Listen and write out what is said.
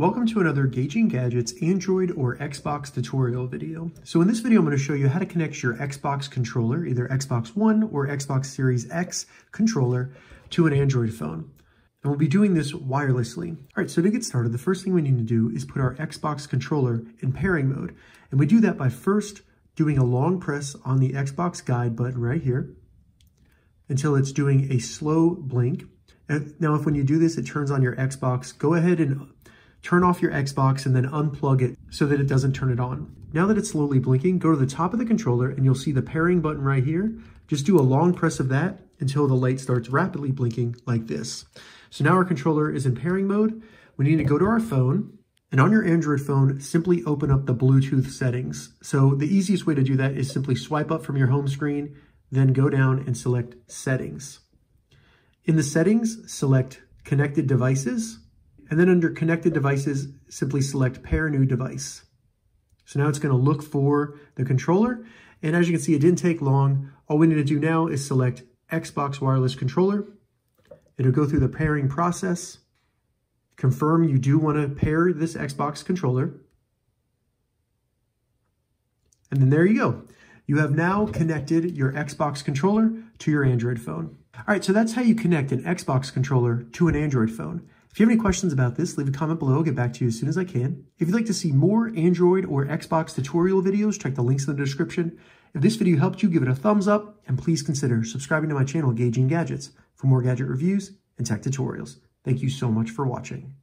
Welcome to another Gauging Gadgets Android or Xbox tutorial video. So in this video, I'm going to show you how to connect your Xbox controller, either Xbox One or Xbox Series X controller to an Android phone. And we'll be doing this wirelessly. All right, so to get started, the first thing we need to do is put our Xbox controller in pairing mode. And we do that by first doing a long press on the Xbox guide button right here until it's doing a slow blink. Now, if when you do this, it turns on your Xbox, go ahead and turn off your Xbox and then unplug it so that it doesn't turn it on. Now that it's slowly blinking, go to the top of the controller and you'll see the pairing button right here. Just do a long press of that until the light starts rapidly blinking like this. So now our controller is in pairing mode. We need to go to our phone and on your Android phone, simply open up the Bluetooth settings. So the easiest way to do that is simply swipe up from your home screen, then go down and select settings. In the settings, select connected devices, and then under connected devices, simply select pair new device. So now it's gonna look for the controller. And as you can see, it didn't take long. All we need to do now is select Xbox wireless controller. It'll go through the pairing process, confirm you do wanna pair this Xbox controller. And then there you go. You have now connected your Xbox controller to your Android phone. All right, so that's how you connect an Xbox controller to an Android phone. If you have any questions about this, leave a comment below. I'll get back to you as soon as I can. If you'd like to see more Android or Xbox tutorial videos, check the links in the description. If this video helped you, give it a thumbs up, and please consider subscribing to my channel, Gauging Gadgets, for more gadget reviews and tech tutorials. Thank you so much for watching.